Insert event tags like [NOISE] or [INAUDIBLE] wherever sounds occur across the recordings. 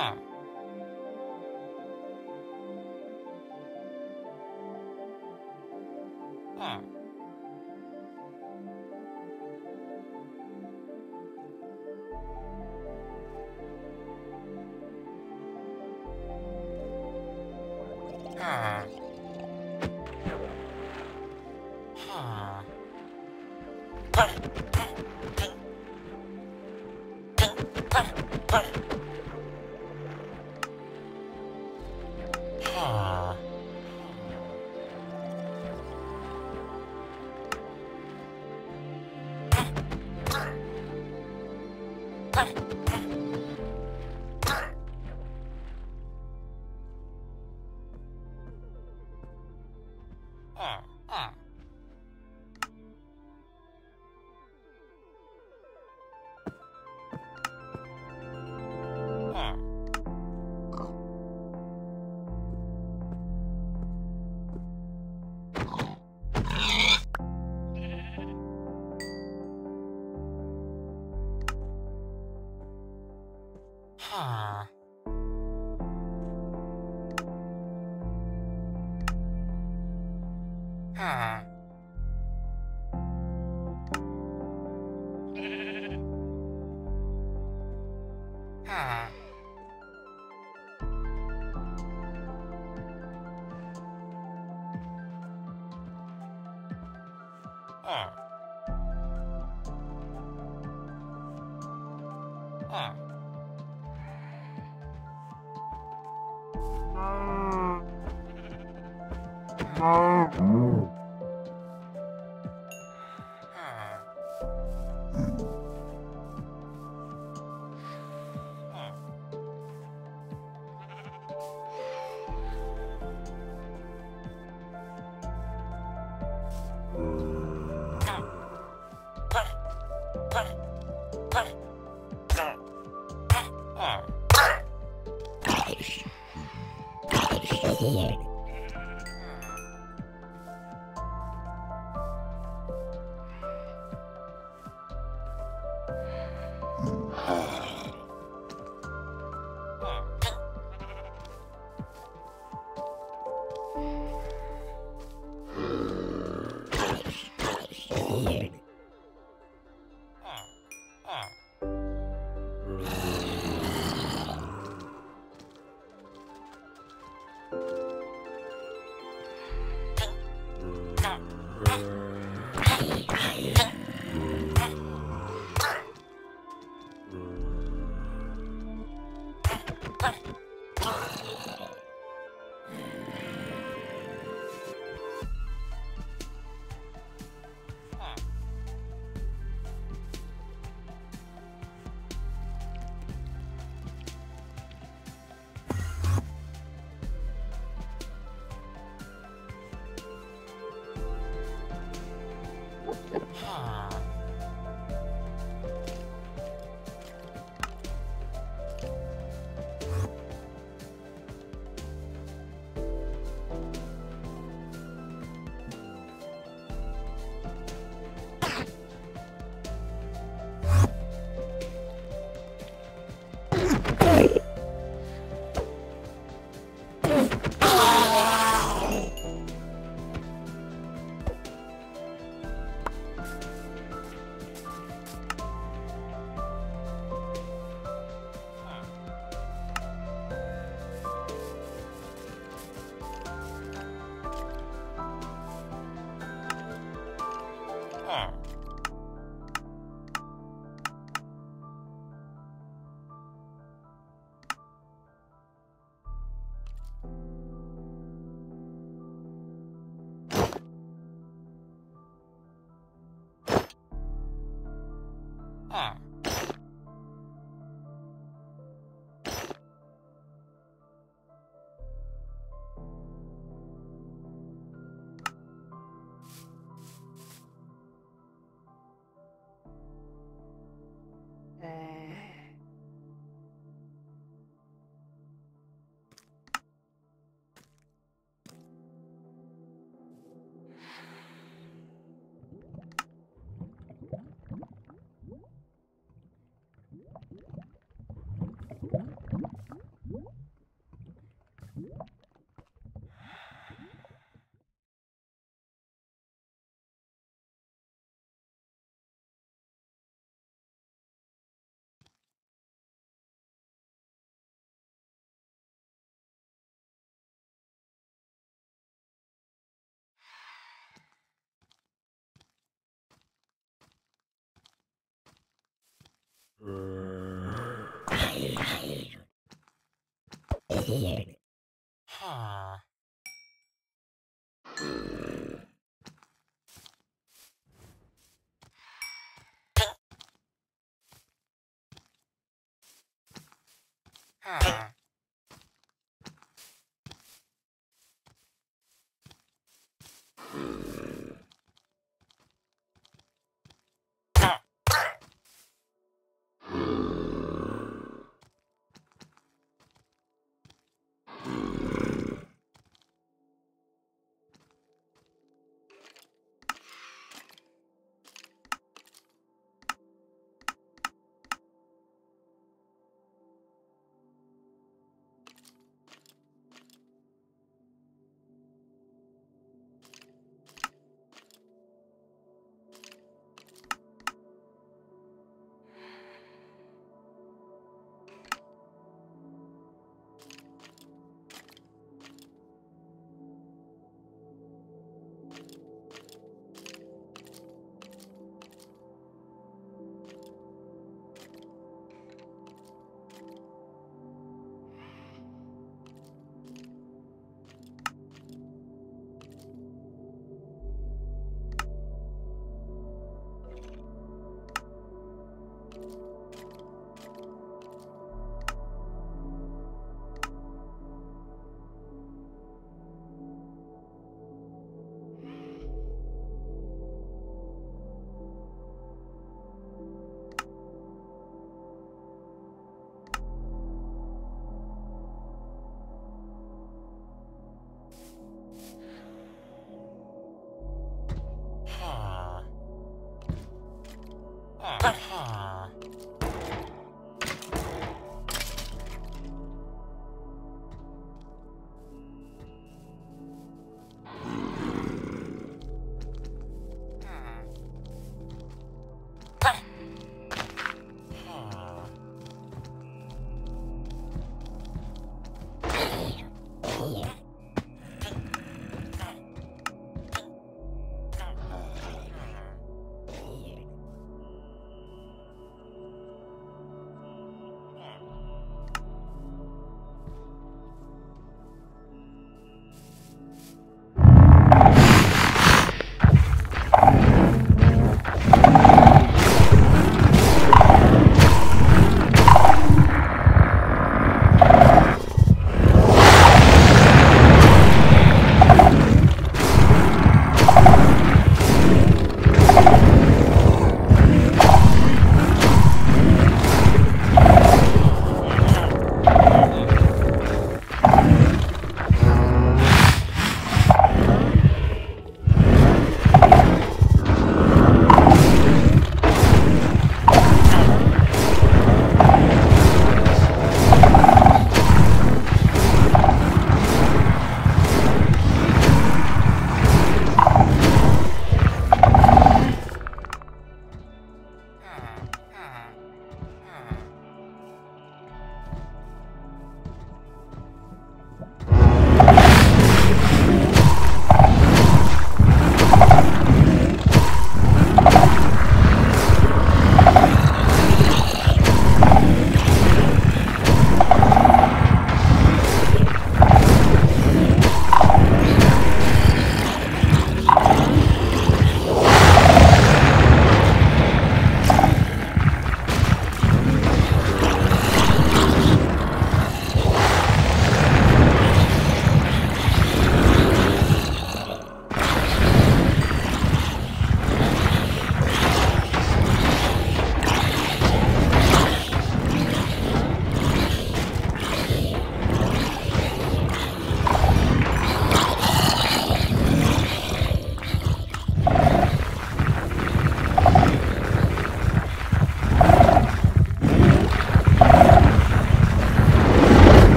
Ah. Cut it. Oh. Yeah. Huh. [LAUGHS]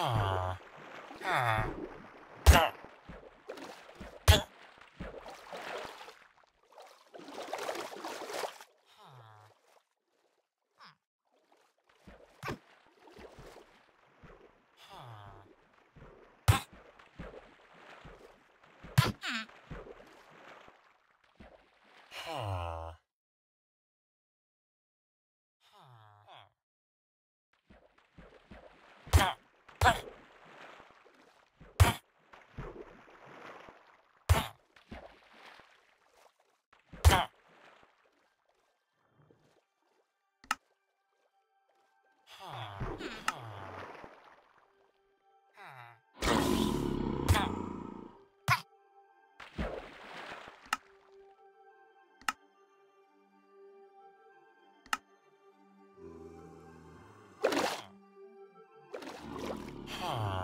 Ah. Ah.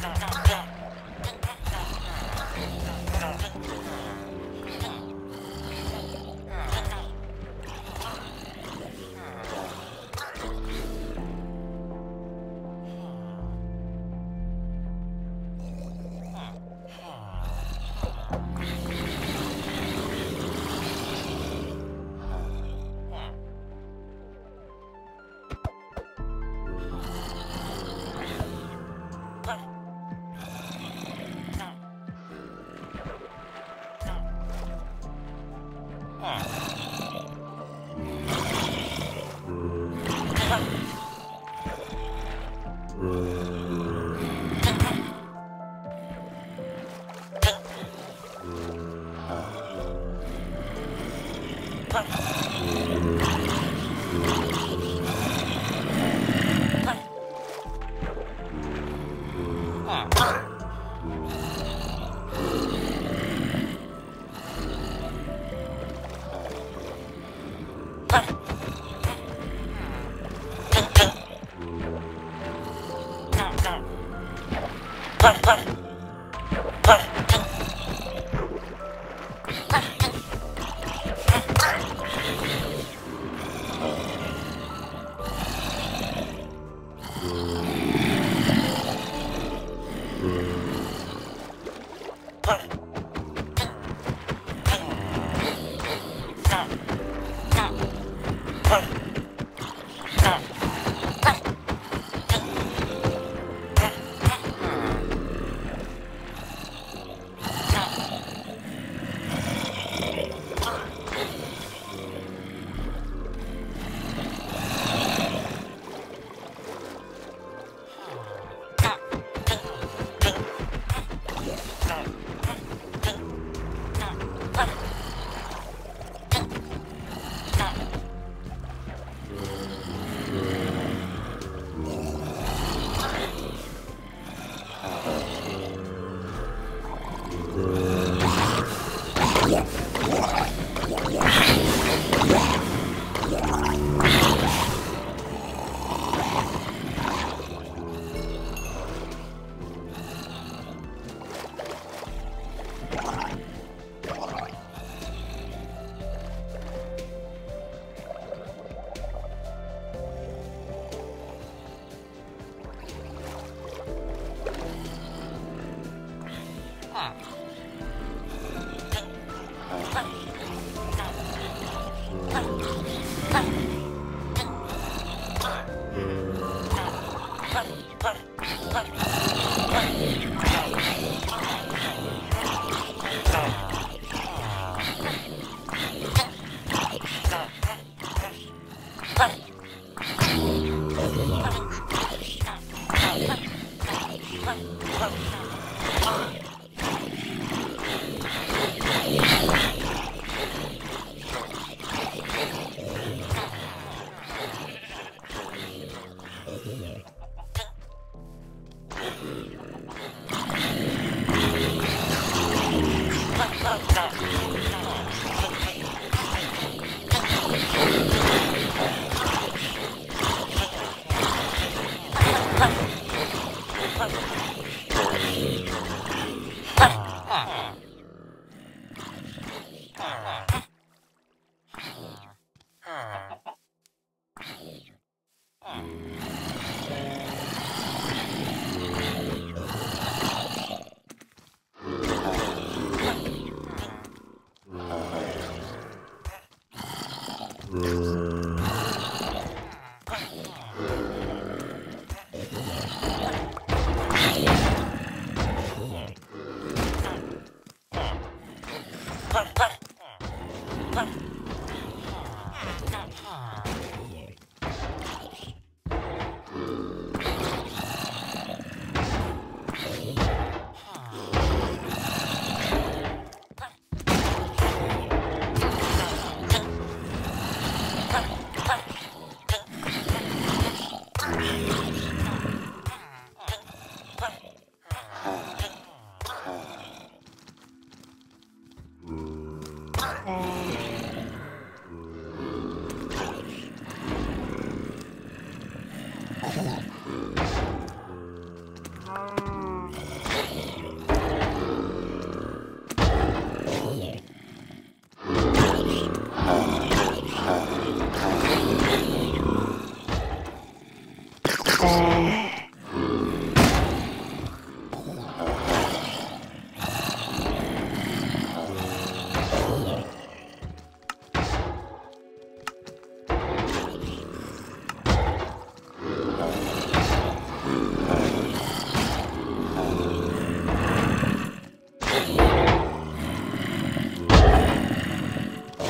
não, não, não. Oh, Wow. and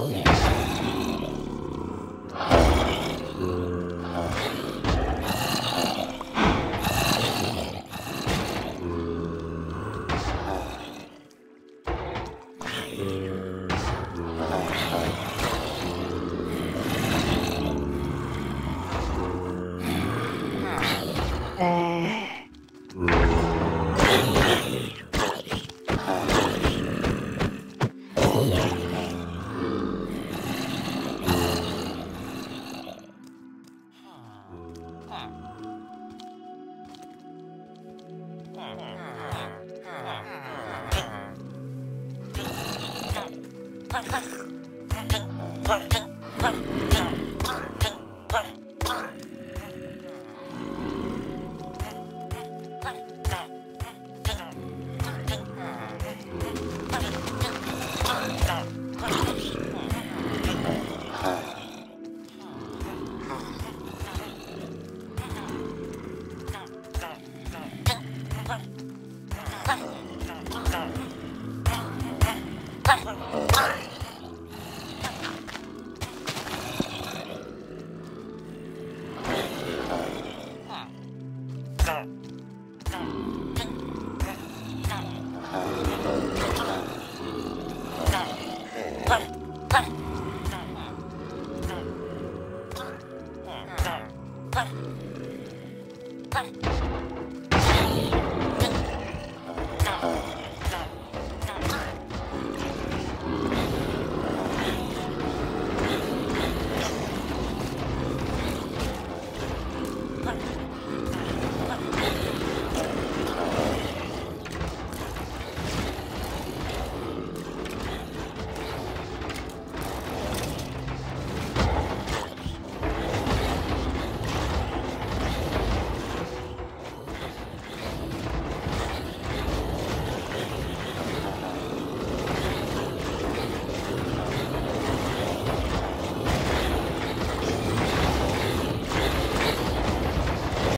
coolness. Bye. パラパラ